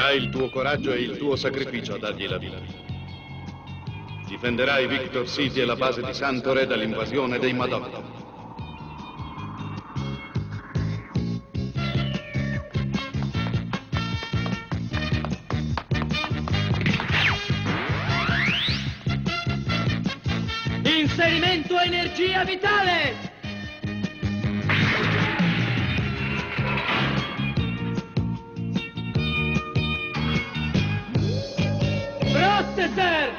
Sarai il tuo coraggio e il tuo sacrificio a dargli la vita. Difenderai Victor City e la base di Santore dall'invasione dei Madonna. Inserimento energia vitale! Processor!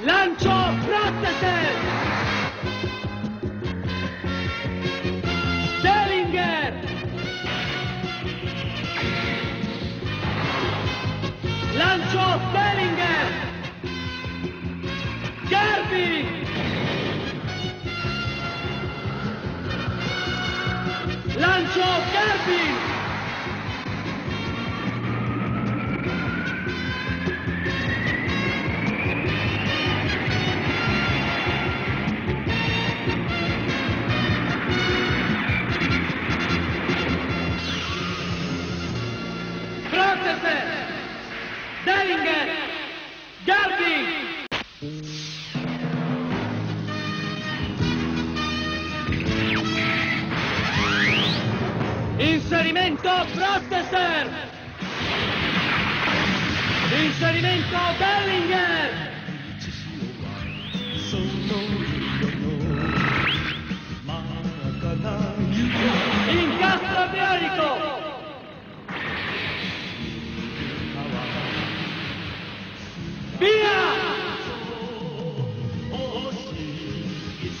Lancio Processor! Dellinger! Lancio Bellinger! Garbi! Lancio Garbi! Dellinger! Garbi! Inserimento Processor! Inserimento Bellinger!